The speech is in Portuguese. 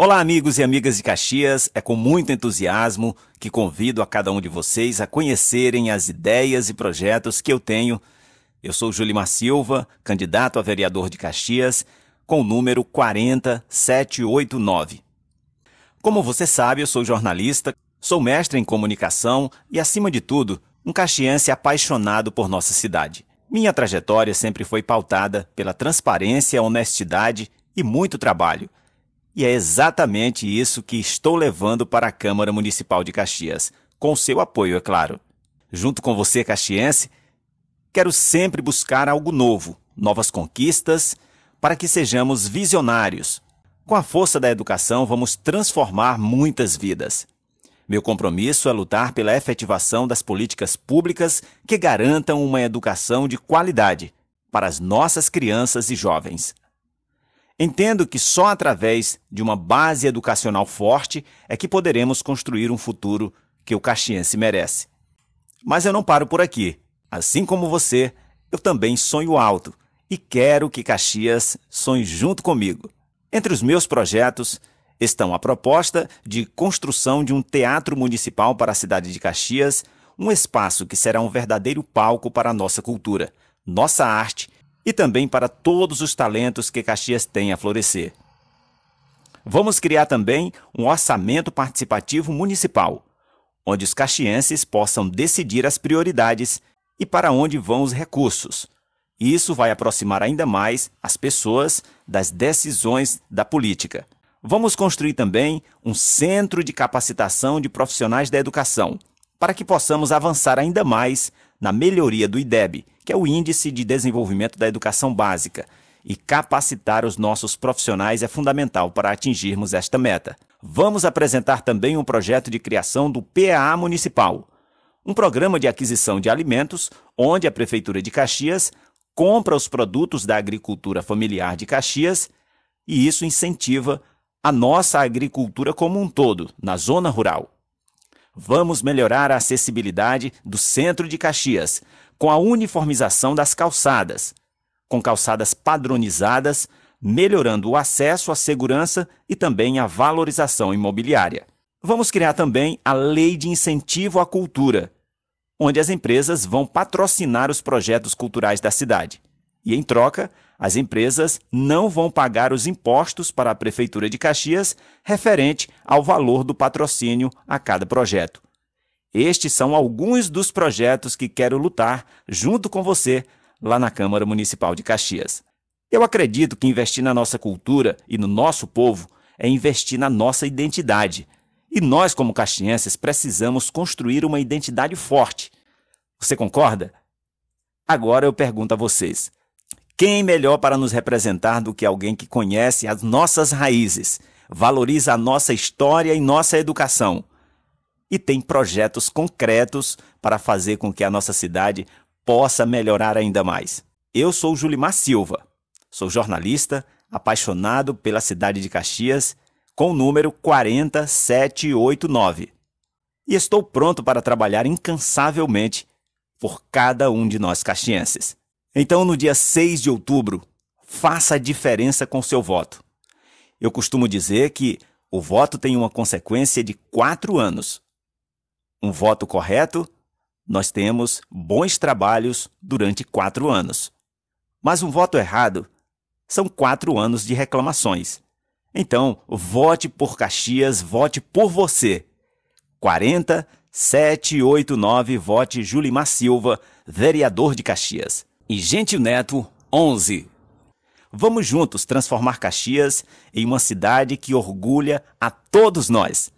Olá, amigos e amigas de Caxias. É com muito entusiasmo que convido a cada um de vocês a conhecerem as ideias e projetos que eu tenho. Eu sou Julimar Silva, candidato a vereador de Caxias, com o número 40789. Como você sabe, eu sou jornalista, sou mestre em comunicação e, acima de tudo, um caxiense apaixonado por nossa cidade. Minha trajetória sempre foi pautada pela transparência, honestidade e muito trabalho. E é exatamente isso que estou levando para a Câmara Municipal de Caxias, com seu apoio, é claro. Junto com você, caxiense, quero sempre buscar algo novo, novas conquistas, para que sejamos visionários. Com a força da educação, vamos transformar muitas vidas. Meu compromisso é lutar pela efetivação das políticas públicas que garantam uma educação de qualidade para as nossas crianças e jovens. Entendo que só através de uma base educacional forte é que poderemos construir um futuro que o caxiense merece. Mas eu não paro por aqui. Assim como você, eu também sonho alto e quero que Caxias sonhe junto comigo. Entre os meus projetos estão a proposta de construção de um teatro municipal para a cidade de Caxias, um espaço que será um verdadeiro palco para a nossa cultura, nossa arte e também para todos os talentos que Caxias tem a florescer. Vamos criar também um orçamento participativo municipal, onde os caxienses possam decidir as prioridades e para onde vão os recursos. Isso vai aproximar ainda mais as pessoas das decisões da política. Vamos construir também um centro de capacitação de profissionais da educação, para que possamos avançar ainda mais na melhoria do IDEB, que é o Índice de Desenvolvimento da Educação Básica, e capacitar os nossos profissionais é fundamental para atingirmos esta meta. Vamos apresentar também um projeto de criação do PAA Municipal, um programa de aquisição de alimentos onde a Prefeitura de Caxias compra os produtos da agricultura familiar de Caxias e isso incentiva a nossa agricultura como um todo, na zona rural. Vamos melhorar a acessibilidade do centro de Caxias, com a uniformização das calçadas, com calçadas padronizadas, melhorando o acesso à segurança e também a valorização imobiliária. Vamos criar também a Lei de Incentivo à Cultura, onde as empresas vão patrocinar os projetos culturais da cidade. E, em troca, as empresas não vão pagar os impostos para a Prefeitura de Caxias referente ao valor do patrocínio a cada projeto. Estes são alguns dos projetos que quero lutar junto com você lá na Câmara Municipal de Caxias. Eu acredito que investir na nossa cultura e no nosso povo é investir na nossa identidade. E nós, como caxienses, precisamos construir uma identidade forte. Você concorda? Agora eu pergunto a vocês: quem melhor para nos representar do que alguém que conhece as nossas raízes, valoriza a nossa história e nossa educação? e tem projetos concretos para fazer com que a nossa cidade possa melhorar ainda mais. Eu sou Julimar Silva, sou jornalista, apaixonado pela cidade de Caxias, com o número 40789. E estou pronto para trabalhar incansavelmente por cada um de nós caxienses. Então, no dia 6 de outubro, faça a diferença com seu voto. Eu costumo dizer que o voto tem uma consequência de quatro anos um voto correto, nós temos bons trabalhos durante quatro anos. Mas um voto errado são quatro anos de reclamações. Então, vote por Caxias, vote por você. 40 789, vote Julimar Silva, vereador de Caxias. E Gentil Neto, 11. Vamos juntos transformar Caxias em uma cidade que orgulha a todos nós.